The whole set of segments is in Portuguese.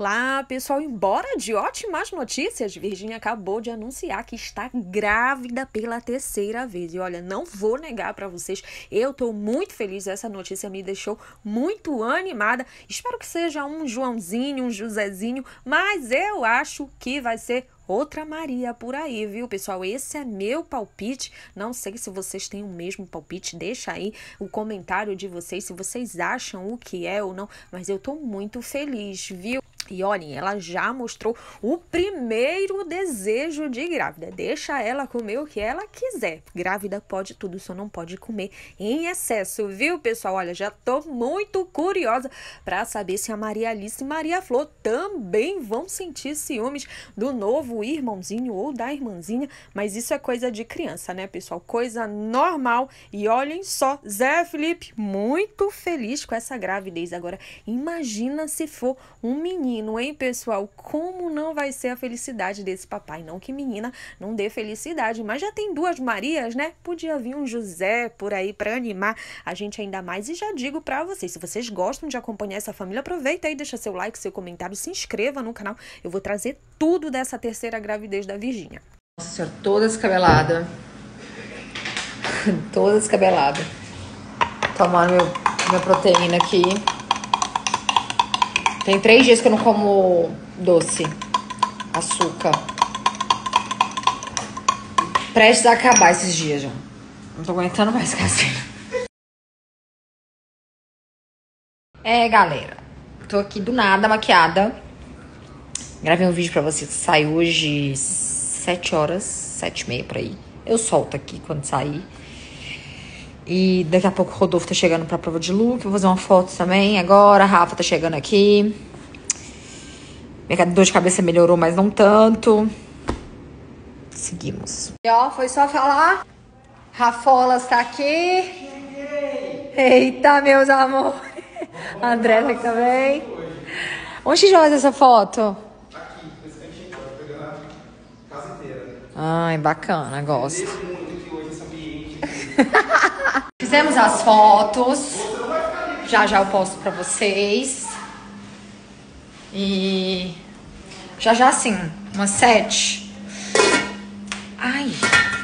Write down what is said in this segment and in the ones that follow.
Olá, pessoal. Embora de ótimas notícias, Virginia acabou de anunciar que está grávida pela terceira vez. E olha, não vou negar para vocês, eu tô muito feliz. Essa notícia me deixou muito animada. Espero que seja um Joãozinho, um Josézinho, mas eu acho que vai ser outra Maria por aí, viu, pessoal? Esse é meu palpite. Não sei se vocês têm o mesmo palpite. Deixa aí o comentário de vocês se vocês acham o que é ou não. Mas eu tô muito feliz, viu? E olhem, ela já mostrou o primeiro desejo de grávida. Deixa ela comer o que ela quiser. Grávida pode tudo, só não pode comer em excesso, viu, pessoal? Olha, já tô muito curiosa para saber se a Maria Alice e Maria Flor também vão sentir ciúmes do novo irmãozinho ou da irmãzinha. Mas isso é coisa de criança, né, pessoal? Coisa normal. E olhem só, Zé Felipe muito feliz com essa gravidez. Agora, imagina se for um menino menino, hein, pessoal? Como não vai ser a felicidade desse papai? Não que menina não dê felicidade, mas já tem duas Marias, né? Podia vir um José por aí para animar a gente ainda mais. E já digo para vocês, se vocês gostam de acompanhar essa família, aproveita aí, deixa seu like, seu comentário, se inscreva no canal. Eu vou trazer tudo dessa terceira gravidez da Virgínia. Nossa senhora, toda descabelada. toda descabelada. Tomando meu, minha proteína aqui. Tem três dias que eu não como doce, açúcar. Prestes a acabar esses dias já. Não tô aguentando mais ficar assim. É, galera. Tô aqui do nada, maquiada. Gravei um vídeo pra vocês que sai hoje 7 horas, 7 e meia por aí. Eu solto aqui quando sair. E daqui a pouco o Rodolfo tá chegando pra prova de look. Vou fazer uma foto também agora. A Rafa tá chegando aqui. Minha dor de cabeça melhorou, mas não tanto. Seguimos. E ó, foi só falar. Rafolas tá aqui. Eita, meus amores. André tá aqui também. Onde joga essa foto? Aqui, nesse cantinho, pegando a casa inteira. Ai, bacana, gosto. Fizemos as fotos. Já já eu posto pra vocês. E já já assim, umas sete. Ai,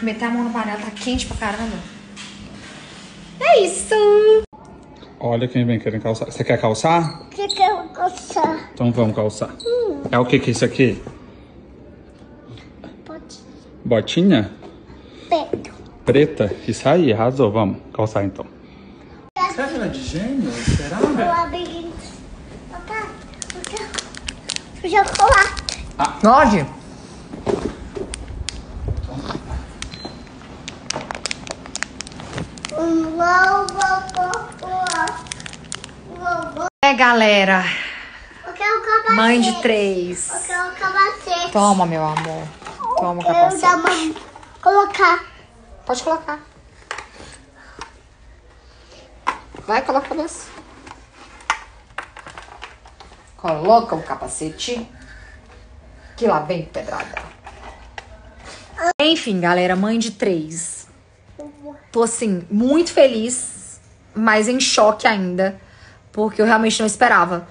meter a mão no panela tá quente pra caramba. É isso. Olha quem vem querendo calçar. Você quer calçar? Que quero calçar. Então vamos calçar. Hum. É o que que é isso aqui? Botinha. Botinha? Preto. Preta? Isso aí, arrasou. Vamos calçar então. Será que ela é de gênio? Será? O chocolate. Ah. Pode? É, galera. Mãe de três. Toma, meu amor. Toma o capacete. Colocar. Pode colocar. Vai, coloca a cabeça. Coloca o capacete. Que lá vem pedrada. Enfim, galera, mãe de três. Tô assim, muito feliz, mas em choque ainda. Porque eu realmente não esperava.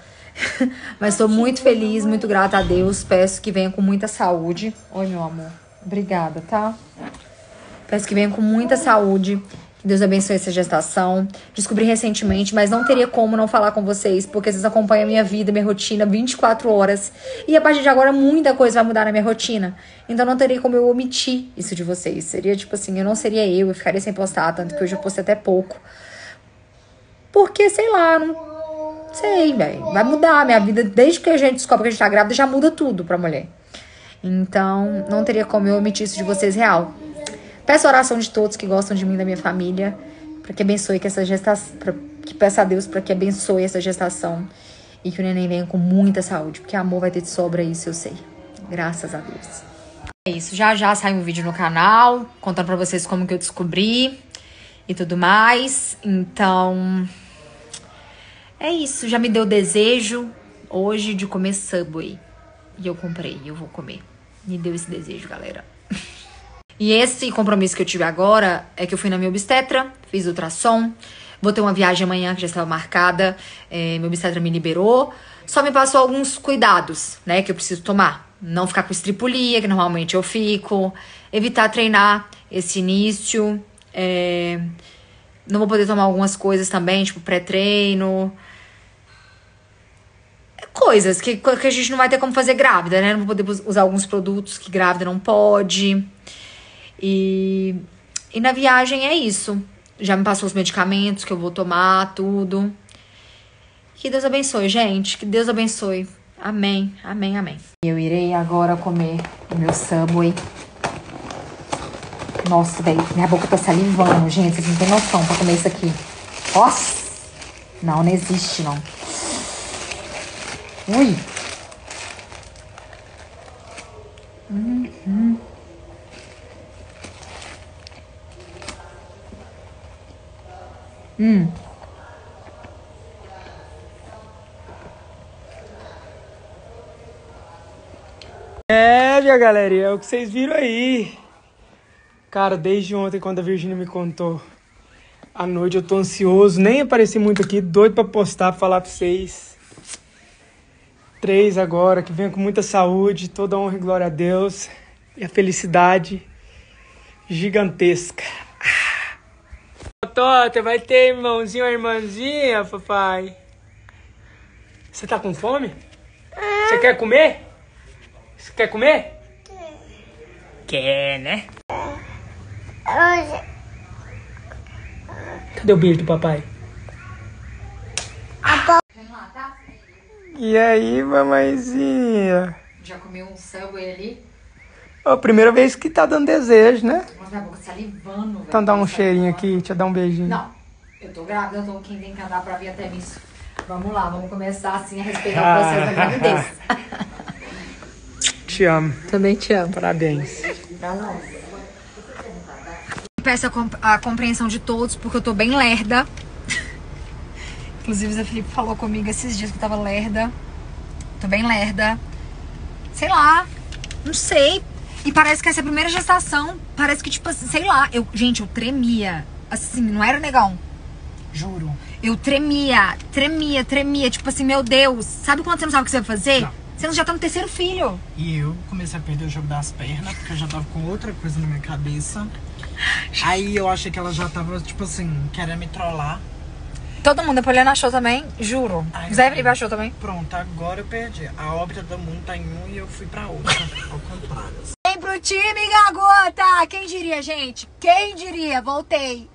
mas tô muito feliz, muito grata a Deus. Peço que venha com muita saúde. Oi, meu amor. Obrigada, tá? Peço que venha com muita saúde. Que Deus abençoe essa gestação. Descobri recentemente, mas não teria como não falar com vocês, porque vocês acompanham a minha vida, minha rotina 24 horas. E a partir de agora, muita coisa vai mudar na minha rotina. Então não teria como eu omitir isso de vocês. Seria tipo assim, eu não seria eu, eu ficaria sem postar, tanto que hoje eu postei até pouco. Porque, sei lá, não. Sei, velho. Vai mudar. Minha vida, desde que a gente descobre que a gente tá grávida, já muda tudo pra mulher. Então, não teria como eu omitir isso de vocês real. Peço oração de todos que gostam de mim, da minha família, para que abençoe que essa gestação, que peça a Deus para que abençoe essa gestação e que o neném venha com muita saúde, porque amor vai ter de sobra isso, eu sei. Graças a Deus. É isso, já já sai um vídeo no canal contando para vocês como que eu descobri e tudo mais. Então, é isso, já me deu desejo hoje de comer Subway. E eu comprei, eu vou comer. Me deu esse desejo, galera. E esse compromisso que eu tive agora é que eu fui na minha obstetra, fiz ultrassom, Vou ter uma viagem amanhã que já estava marcada. É, meu obstetra me liberou. Só me passou alguns cuidados, né, que eu preciso tomar. Não ficar com estripulia, que normalmente eu fico. Evitar treinar esse início. É, não vou poder tomar algumas coisas também, tipo pré-treino. Coisas que, que a gente não vai ter como fazer grávida, né? Não vou poder usar alguns produtos que grávida não pode. E, e na viagem é isso. Já me passou os medicamentos que eu vou tomar, tudo. Que Deus abençoe, gente. Que Deus abençoe. Amém, amém, amém. Eu irei agora comer o meu Subway. Nossa, velho, minha boca tá salivando, gente. Vocês não tem noção pra comer isso aqui. Nossa! Não, não existe, não. Ui! Hum. É, minha galera, é o que vocês viram aí. Cara, desde ontem, quando a Virgínia me contou à noite, eu tô ansioso, nem apareci muito aqui, doido pra postar, pra falar pra vocês. Três agora, que venha com muita saúde, toda honra e glória a Deus. E a felicidade gigantesca. Tota, vai ter irmãozinho ou irmãzinha, papai? Você tá com fome? Você quer comer? Você quer comer? Quer, né? Cadê o beijo do papai? E aí, mamãezinha? Já comeu um Subway ali? Ó, a primeira vez que tá dando desejo, né? Nossa, minha boca salivando, velho. Então dá um cheirinho salivando. aqui, deixa eu dar um beijinho. Não, eu tô grávida, eu tô quem tem que andar pra vir até isso. Vamos lá, vamos começar assim a respeitar o processo da gravidez. Te amo. Também te amo. Parabéns. Peço a, comp- a compreensão de todos, porque eu tô bem lerda. Inclusive, o Zé Felipe falou comigo esses dias que eu tava lerda. Tô bem lerda. Sei lá, não sei. E parece que essa é primeira gestação. Parece que, tipo assim, sei lá. Eu, gente, eu tremia. Assim, não era negão. Juro. Eu tremia, tremia, tremia. Tipo assim, meu Deus. Sabe quando você não sabe o que você vai fazer? Não. Você já tá no terceiro filho. E eu comecei a perder o jogo das pernas, porque eu já tava com outra coisa na minha cabeça. Aí eu achei que ela já tava, tipo assim, querendo me trollar. Todo mundo, a Poliana achou também, juro. Zé. Felipe achou também. Pronto, agora eu perdi. A órbita do mundo tá em um e eu fui pra outra. Ao contrário. Time, gagota! Quem diria, gente? Quem diria? Voltei.